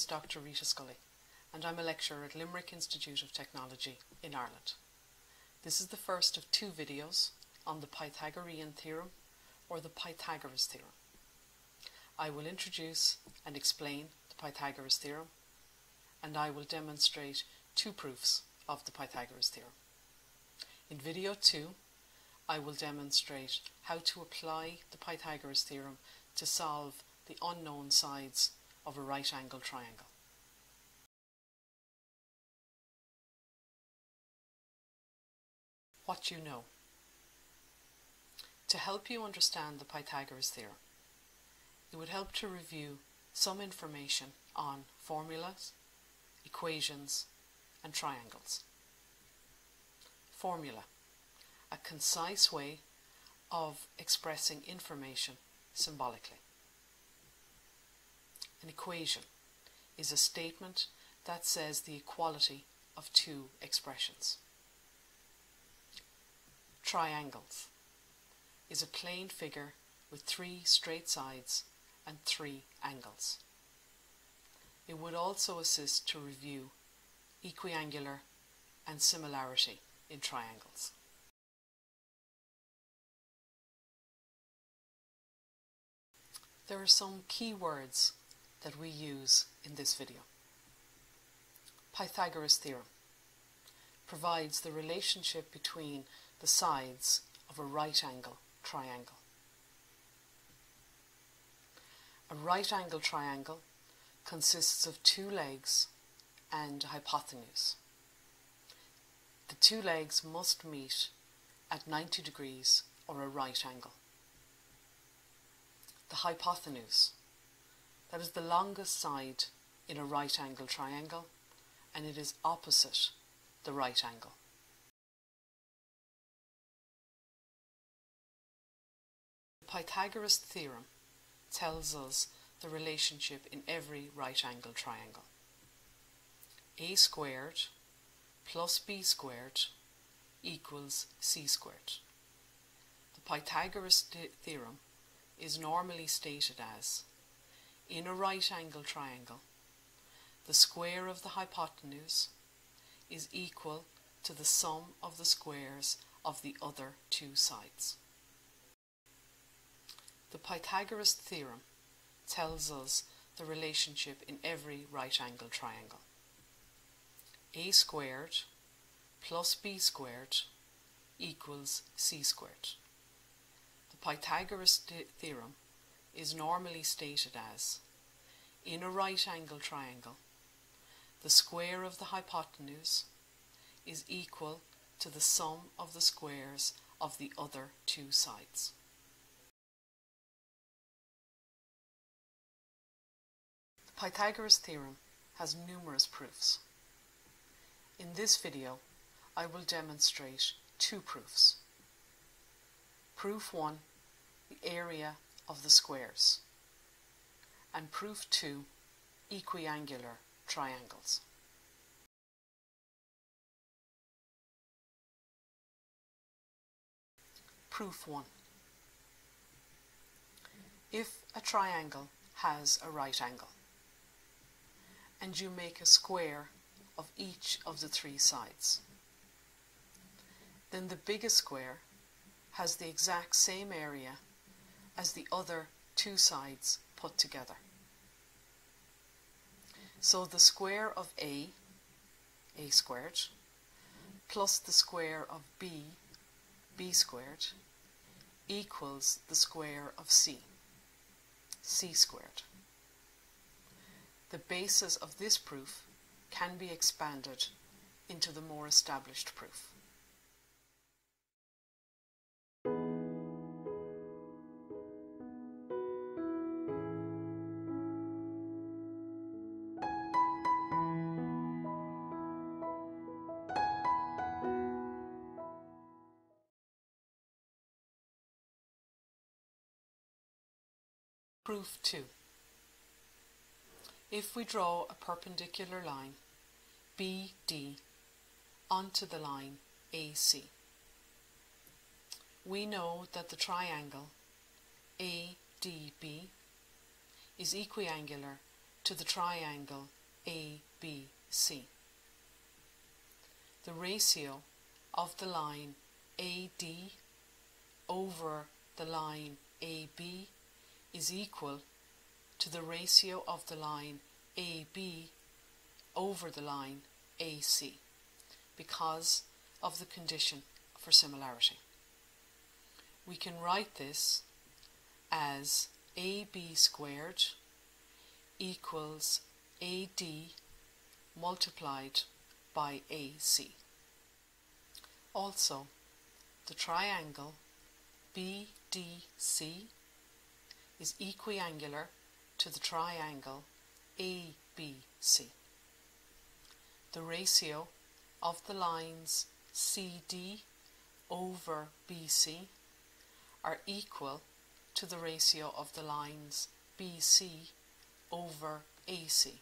Is Dr. Rita Scully, and I'm a lecturer at Limerick Institute of Technology in Ireland. This is the first of two videos on the Pythagorean theorem or the Pythagoras theorem. I will introduce and explain the Pythagoras theorem, and I will demonstrate two proofs of the Pythagoras theorem. In video 2, I will demonstrate how to apply the Pythagoras theorem to solve the unknown sides of a right angle triangle. What you know. To help you understand the Pythagoras theorem, it would help to review some information on formulas, equations, and triangles. Formula, a concise way of expressing information symbolically. An equation is a statement that says the equality of two expressions. Triangles is a plane figure with three straight sides and three angles. It would also assist to review equiangular and similarity in triangles. There are some key words that we use in this video. Pythagoras theorem provides the relationship between the sides of a right angle triangle. A right angle triangle consists of two legs and a hypotenuse. The two legs must meet at 90 degrees or a right angle. The hypotenuse that is the longest side in a right angle triangle and it is opposite the right angle. The Pythagoras theorem tells us the relationship in every right angle triangle. a squared plus b squared equals c squared. The Pythagoras theorem is normally stated as in a right angle triangle, the square of the hypotenuse is equal to the sum of the squares of the other two sides. The Pythagoras theorem tells us the relationship in every right angle triangle. a squared plus b squared equals c squared. The Pythagoras theorem is normally stated as in a right angle triangle, the square of the hypotenuse is equal to the sum of the squares of the other two sides. The Pythagoras theorem has numerous proofs. In this video, I will demonstrate two proofs. Proof 1, the area of the squares. And proof 2, equiangular triangles. Proof 1. If a triangle has a right angle, and you make a square of each of the three sides, then the biggest square has the exact same area as the other two sides put together. So the square of A, A squared, plus the square of B, B squared, equals the square of C, C squared. The basis of this proof can be expanded into the more established proof. Proof 2. If we draw a perpendicular line BD onto the line AC, we know that the triangle ADB is equiangular to the triangle ABC. The ratio of the line AD over the line AB is equal to the ratio of the line AB over the line AC because of the condition for similarity. We can write this as AB squared equals AD multiplied by AC. Also, the triangle BDC is equiangular to the triangle ABC. The ratio of the lines CD over BC are equal to the ratio of the lines BC over AC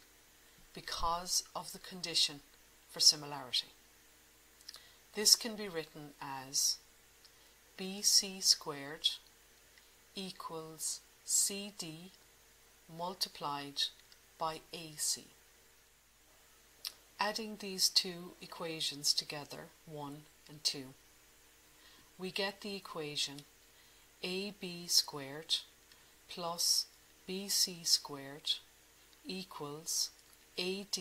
because of the condition for similarity. This can be written as BC squared equals CD multiplied by AC. Adding these two equations together, 1 and 2, we get the equation AB squared plus BC squared equals AD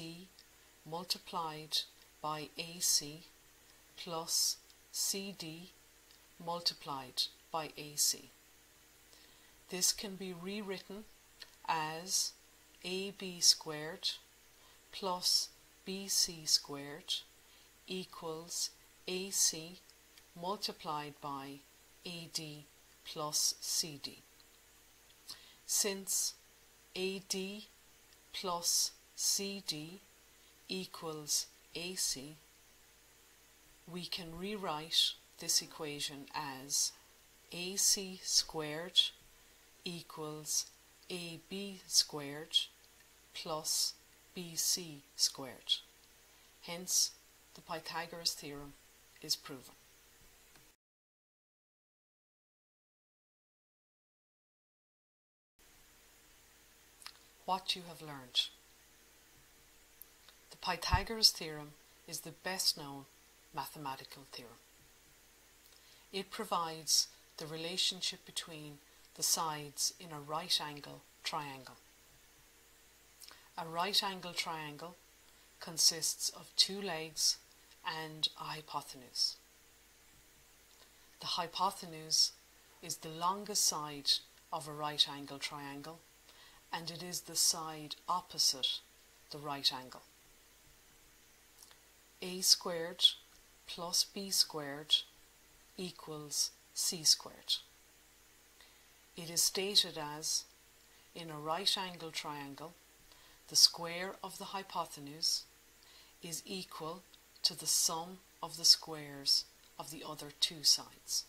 multiplied by AC plus CD multiplied by AC. This can be rewritten as AB squared plus BC squared equals AC multiplied by AD plus CD. Since AD plus CD equals AC, we can rewrite this equation as AC squared equals AB squared plus BC squared. Hence, the Pythagoras theorem is proven. What you have learned. The Pythagoras theorem is the best known mathematical theorem. It provides the relationship between the sides in a right angle triangle. A right angle triangle consists of two legs and a hypotenuse. The hypotenuse is the longest side of a right angle triangle and it is the side opposite the right angle. a squared plus b squared equals c squared. It is stated as in a right angle triangle the square of the hypotenuse is equal to the sum of the squares of the other two sides.